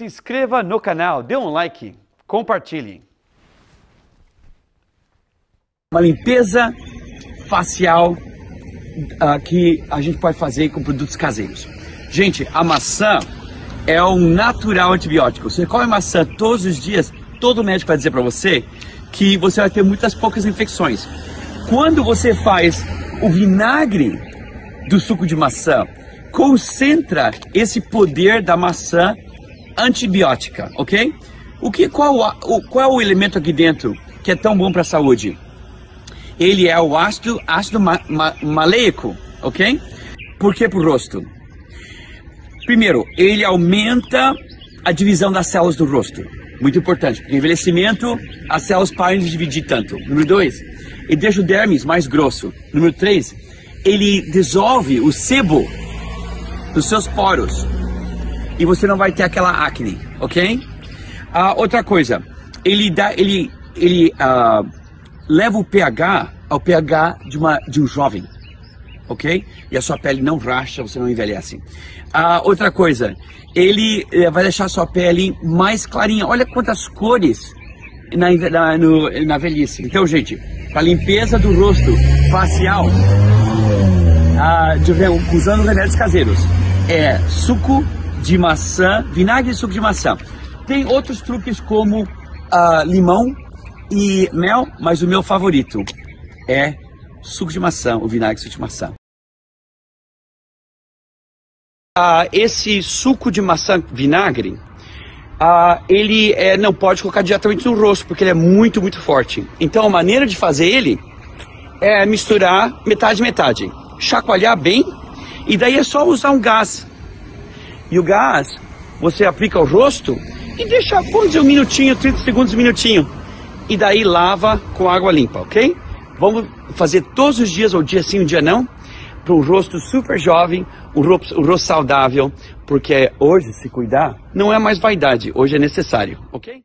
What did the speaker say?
Se inscreva no canal, dê um like, compartilhe. Uma limpeza facial uh, que a gente pode fazer com produtos caseiros. Gente, a maçã é um natural antibiótico. Você come maçã todos os dias, todo médico vai dizer para você que você vai ter muitas poucas infecções. Quando você faz o vinagre do suco de maçã, concentra esse poder da maçã antibiótica, ok? O que, qual, o, qual é o elemento aqui dentro que é tão bom para a saúde? Ele é o ácido, ácido ma, ma, maleico, ok? Por que para o rosto? Primeiro, ele aumenta a divisão das células do rosto. Muito importante, porque envelhecimento, as células param de dividir tanto. Número dois, ele deixa o dermis mais grosso. Número três, ele dissolve o sebo dos seus poros e você não vai ter aquela acne, ok? Ah, outra coisa, ele dá, ele, ele ah, leva o pH ao pH de, uma, de um jovem, ok? E a sua pele não racha, você não envelhece. Ah, outra coisa, ele eh, vai deixar a sua pele mais clarinha. Olha quantas cores na, na, no, na velhice. Então, gente, para limpeza do rosto facial, de, usando remédios caseiros, é suco de maçã, vinagre e suco de maçã. Tem outros truques como ah, limão e mel, mas o meu favorito é suco de maçã, o vinagre e suco de maçã. Ah, esse suco de maçã vinagre, ah, ele é, não pode colocar diretamente no rosto, porque ele é muito, muito forte. Então a maneira de fazer ele é misturar metade, metade. Chacoalhar bem, e daí é só usar um gás. E o gás, você aplica ao rosto e deixa, vamos dizer, um minutinho, 30 segundos, um minutinho. E daí lava com água limpa, ok? Vamos fazer todos os dias, ou dia sim, um dia não, para um rosto super jovem, um rosto, um rosto saudável, porque hoje se cuidar não é mais vaidade, hoje é necessário, ok?